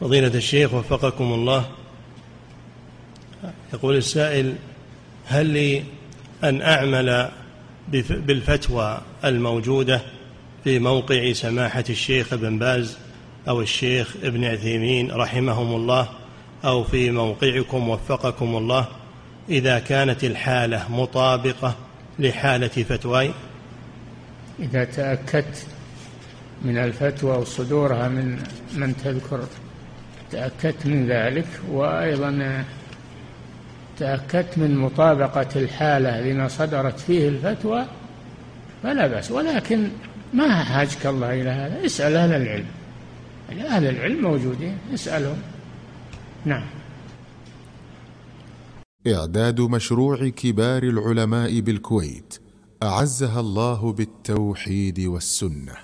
فضيلة الشيخ وفقكم الله. يقول السائل هل لي أن أعمل بالفتوى الموجودة في موقع سماحة الشيخ ابن باز أو الشيخ ابن عثيمين رحمهم الله أو في موقعكم وفقكم الله إذا كانت الحالة مطابقة لحالة فتواي؟ إذا تأكدت من الفتوى وصدورها من من تذكر تأكدت من ذلك وأيضا تأكدت من مطابقة الحالة لما صدرت فيه الفتوى فلا بأس. ولكن ما حاجك الله إلى هذا؟ اسأل أهل العلم. أهل العلم موجودين اسألهم. نعم. إعداد مشروع كبار العلماء بالكويت أعزها الله بالتوحيد والسنة.